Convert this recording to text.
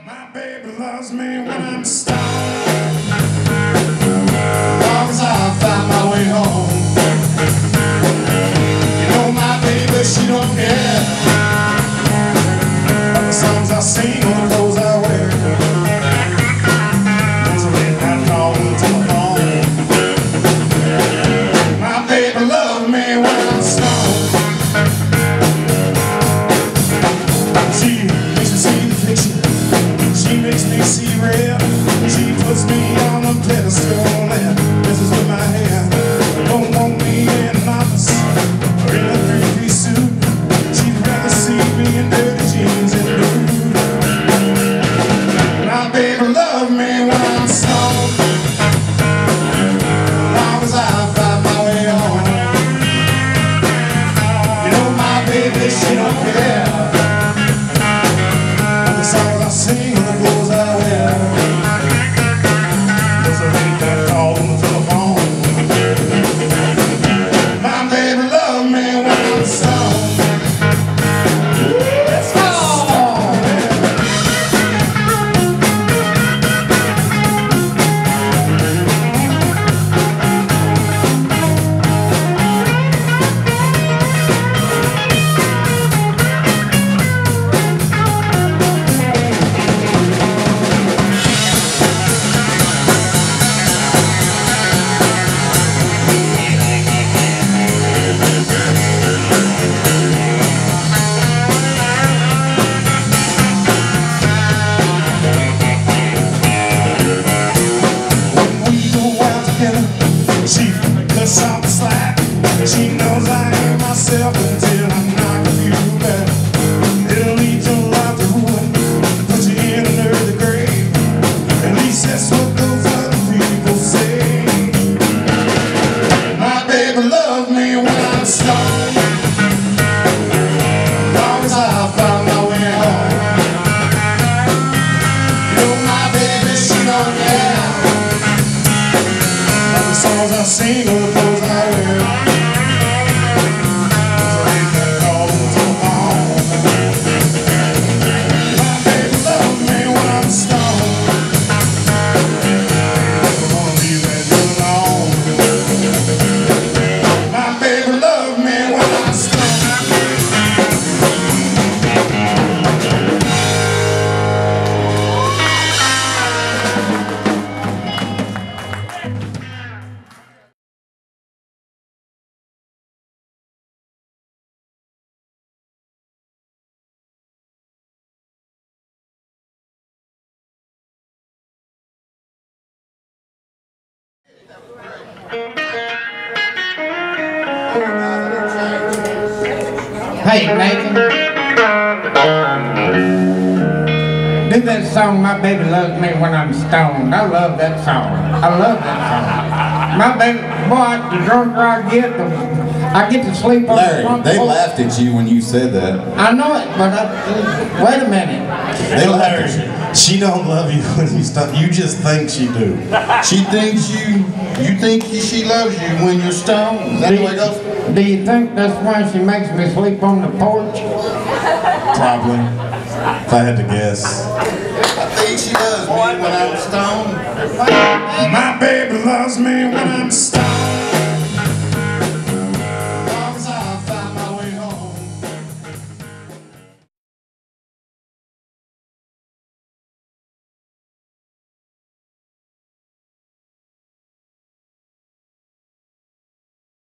My baby loves me when I'm stoned. Baby loves me when I'm stoned. Long as I my way home. You my baby, she don't care. The songs I sing or the clothes I wear. Hey, Nathan. Do that song, My Baby Loves Me When I'm Stoned. I love that song. I love that song. My baby, boy, the drunker I get, the, I get to sleep on the Larry, front they porch. laughed at you when you said that. I know it, but I, wait a minute. They laughed at you. She don't love you when you stop. You just think she do. She thinks you, you think she loves you when you're stoned. Is that the way it goes? Do you think that's why she makes me sleep on the porch? Probably. If I had to guess. I think she loves me when I'm stoned. My baby loves me when I'm stoned.